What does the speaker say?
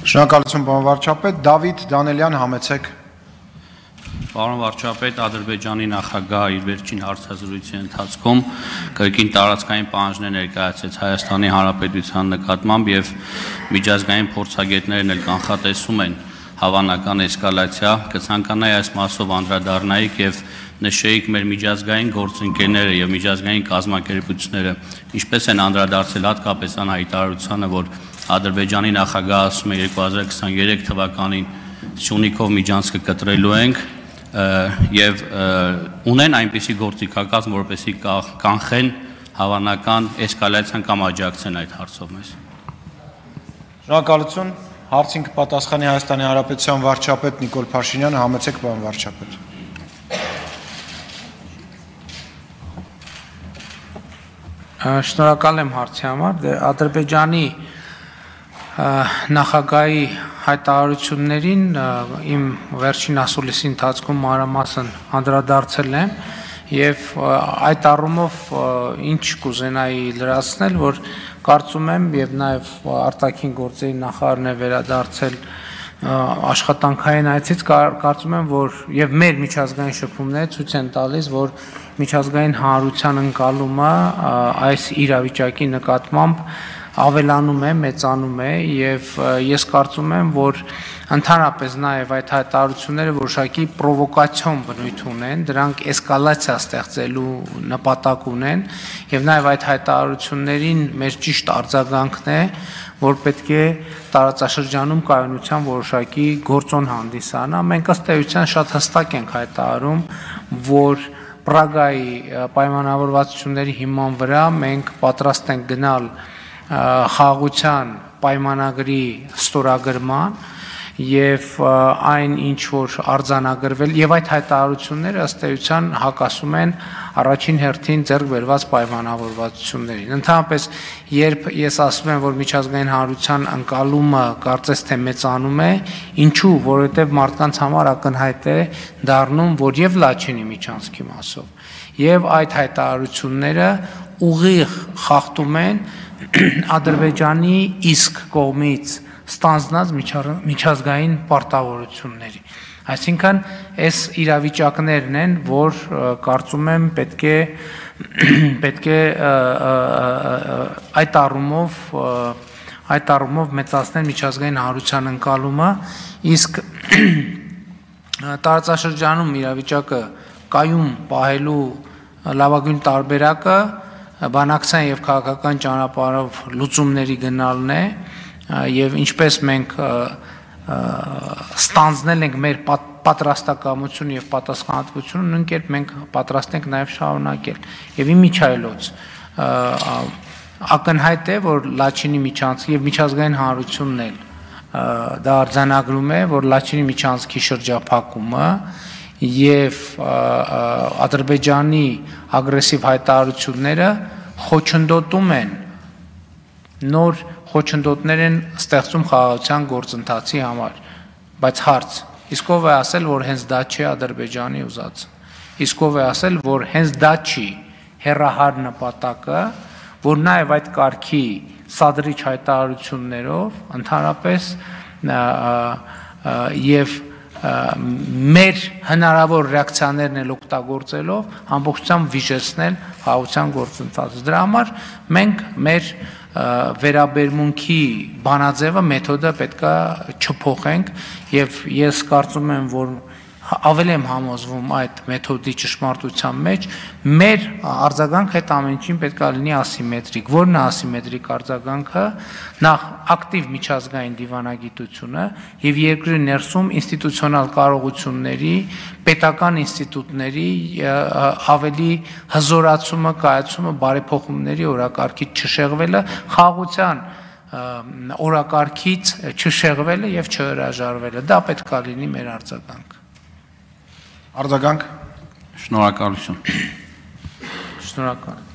Շնորհակալություն պարոն վարչապետ, Դավիթ Դանելյան համեցեք։ Պարոն վարչապետ, Ադրբեջանի նախագահ իր վերջին հարցազրույցի ընթացքում կրկին տարածքային պահանջներ ներկայացրեց Հայաստանի Հանրապետության նկատմամբ եւ միջազգային փորձագետներն էլ կանխատեսում են հավանական էսկալացիա, կցանկանայի այս մասով անդրադառնայիք եւ նշեիք մեր միջազգային գործընկերները եւ միջազգային կազմակերպությունները ինչպես են անդրադարձել հատկապես ան հայտարարությանը, որ Ադրբեջանի նախագահը ասում է 2023 թվականին Սյունիքով միջանցքը կտրելու ենք եւ ունեն այնպիսի գործիքակազմ, որպեսի կանխեն հավանական էսկալացիան կամ աջակցեն այդ հարցով մեզ։ Շնորհակալություն։ Հարցին կպատասխանի Հայաստանի Հանրապետության վարչապետ Նիկոլ Փաշինյանը, համեցեք պարոն վարչապետ։ Շնորհակալ եմ հարցի համար։ Դե Ադրբեջանի նախագահի հայտարարություններին իմ վերջին ասուլիսի ընթացքում մանրամասն անդրադարձել եմ եւ այդ առումով ինչ կուզենայի լրացնել, որ կարծում եմ եւ նաեւ արտաքին գործերի նախարարն է վերադարձել աշխատանքային այցից կարծում եմ, որ եւ մեր միջազգային շփումները ցույց են տալիս, որ միջազգային հանրության ընկալումը այս իրավիճակի նկատմամբ ավելանում է, մեծանում է եւ ես կարծում եմ, որ ընդհանրապես նաեւ այդ հայտարարությունները որոշակի պրովոկացիոն բնույթ ունեն, դրանք էսկալացիա ստեղծելու նպատակ ունեն եւ նաեւ այդ հայտարարություններին մեր ճիշտ արձագանքն է, որ պետք է տարածաշրջանում կայունության որոշակի գործոն հանդիսանա։ Մենք ըստ էության շատ հստակ ենք հայտարարում, որ Պրագայի պայմանավորվածությունների հիման վրա մենք պատրաստ ենք գնալ խաղաղության պայմանագրի ստորագրման եւ այն ինչ որ արձանագրվել եւ այդ հայտարարությունները ըստ էության հակասում են առաջին հերթին ձեռք բերված պայմանավորվածություններին։ Ընդհանրապես, երբ ես ասում եմ, որ միջազգային հանրության անկալումը կարծես թե մեծանում է, ինչու, որովհետեւ մարդկանց համար ակնհայտ է դառնում, որ եւ Լաչինի միջանցքի մասով եւ այդ հայտարարությունները ուղիղ խախտում են Ադրբեջանի իսկ կողմից ստանձնած միջազգային պարտավորությունների։ Այսինքն այս իրավիճակներն են, որ կարծում եմ պետք է պետք է այդ առումով այդ առումով մեծացնել միջազգային հանրության ընկալումը, իսկ տարածաշրջանում իրավիճակը կայուն պահելու լավագույն տարբերակը բանակցային եւ քաղաքական ճանապարհով լուծումների գնալն է եւ ինչպես մենք ստանձնել ենք մեր պատրաստակամությունը եւ պատասխանատվությունը նույն կերպ մենք պատրաստ ենք նաեւ շարունակել եւ իմիջայլոց ակնհայտ է որ Լաչինի միջանցքի եւ միջազգային հանրությունն էլ դա արձանագրում է որ Լաչինի միջանցքի շրջափակումը եւ Ադրբեջանի ագրեսիվ հայտարարությունները խոչընդոտում են նոր խոչընդոտներ են ստեղծում խաղաղության գործընթացի համար բայց հարց իսկ ով է ասել որ հենց դա չի ադրբեջանի ուզած իսկ ով է ասել որ հենց դա չի հերահար նպատակը որ նաև այդ կարգի սադրիչ հայտարարություններով ընդհանրապես եւ մեր հնարավոր ռեակցիաներն էլ օգտագործելով ամբողջությամբ վիժեցնել խաղաղության գործընթացը։ Դրա համար մենք մեր վերաբերմունքի բանաձևը մեթոդը պետքա չփոխենք եւ ես կարծում եմ որ ավելի եմ համոզվում այդ մեթոդի ճշմարտության մեջ մեր արձագանքը այդ ամեն ինչին պետք է լինի ասիմետրիկ որն է ասիմետրիկ արձագանքը? Նախ ակտիվ միջազգային դիվանագիտությունը եւ երկրի ներսում ինստիտուցիոնալ կարողությունների պետական ինստիտուտների ավելի հզորացումը կայացումը բարեփոխումների օրակարգից չշեղվելը խաղաղության օրակարգից չշեղվելը եւ չհրաժարվելը դա պետք է լինի մեր արձագանքը Արձագանք։ Շնորհակալություն։ Շնորհակալ։